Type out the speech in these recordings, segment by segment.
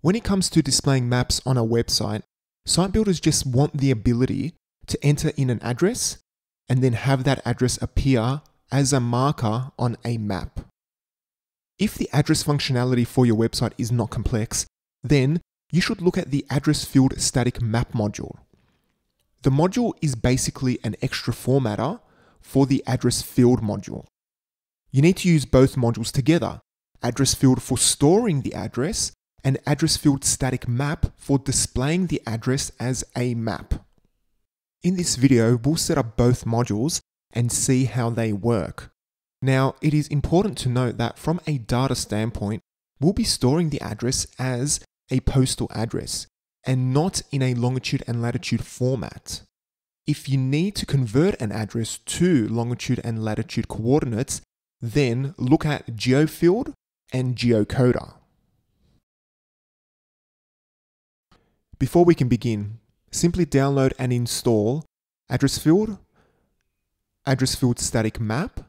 When it comes to displaying maps on a website, site builders just want the ability to enter in an address and then have that address appear as a marker on a map. If the address functionality for your website is not complex, then you should look at the address field static map module. The module is basically an extra formatter for the address field module. You need to use both modules together address field for storing the address and address field static map for displaying the address as a map. In this video, we'll set up both modules and see how they work. Now, it is important to note that from a data standpoint, we'll be storing the address as a postal address and not in a longitude and latitude format. If you need to convert an address to longitude and latitude coordinates, then look at GeoField and GeoCoder. Before we can begin, simply download and install Address Field, Address Field Static Map,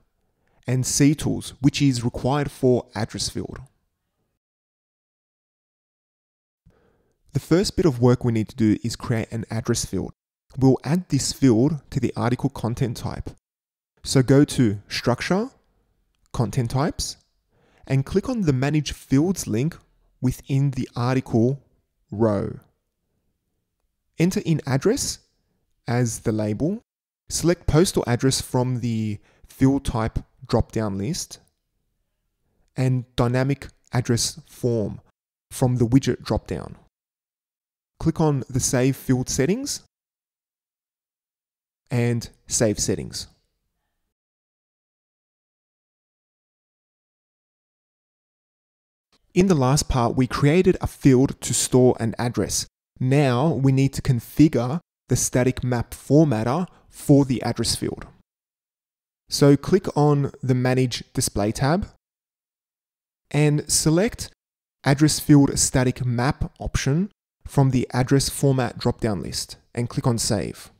and CTools, which is required for Address Field. The first bit of work we need to do is create an address field. We'll add this field to the article content type. So go to Structure, Content Types, and click on the Manage Fields link within the article row. Enter in address as the label. Select postal address from the field type drop-down list and dynamic address form from the widget drop-down. Click on the Save Field Settings and Save Settings. In the last part, we created a field to store an address. Now we need to configure the static map formatter for the address field. So click on the Manage Display tab and select Address Field Static Map option from the Address Format drop-down list and click on Save.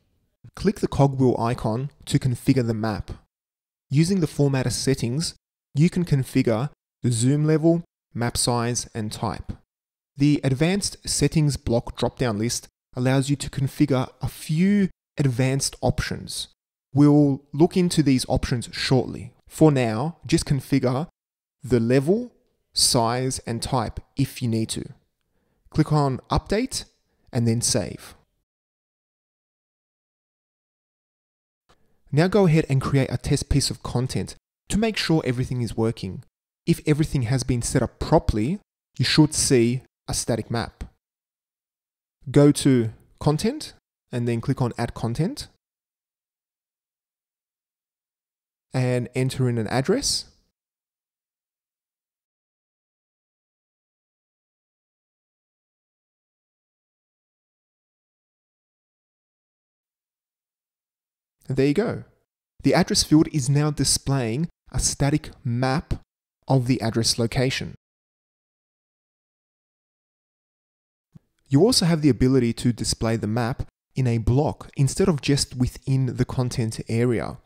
Click the cogwheel icon to configure the map. Using the formatter settings, you can configure the zoom level, map size, and type. The Advanced Settings block drop-down list allows you to configure a few advanced options. We'll look into these options shortly. For now, just configure the level, size, and type if you need to. Click on Update and then Save. Now go ahead and create a test piece of content to make sure everything is working. If everything has been set up properly, you should see a static map. Go to Content and then click on Add Content and enter in an address. And there you go. The address field is now displaying a static map of the address location. You also have the ability to display the map in a block instead of just within the content area.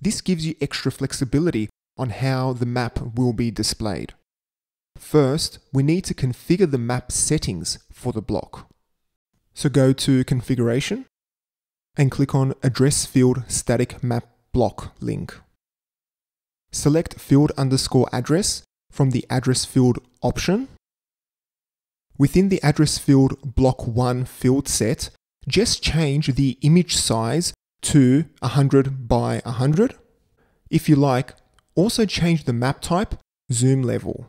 This gives you extra flexibility on how the map will be displayed. First, we need to configure the map settings for the block. So go to Configuration and click on Address Field Static Map Block link. Select Field underscore address from the Address Field option. Within the Address Field Block 1 field set, just change the image size to 100 by 100. If you like, also change the map type, zoom level.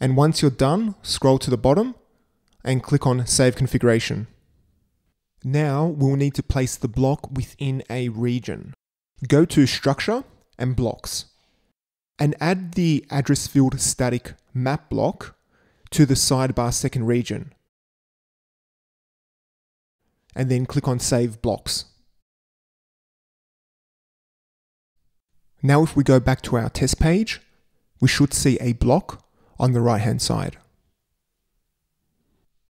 And once you're done, scroll to the bottom and click on Save Configuration. Now we'll need to place the block within a region. Go to Structure and Blocks and add the address field static map block to the sidebar second region. And then click on Save Blocks. Now if we go back to our test page, we should see a block on the right hand side.